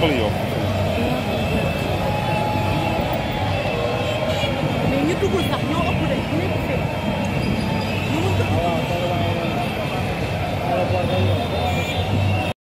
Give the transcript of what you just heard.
playoff. mais ñu duggul sax ñoo ëpp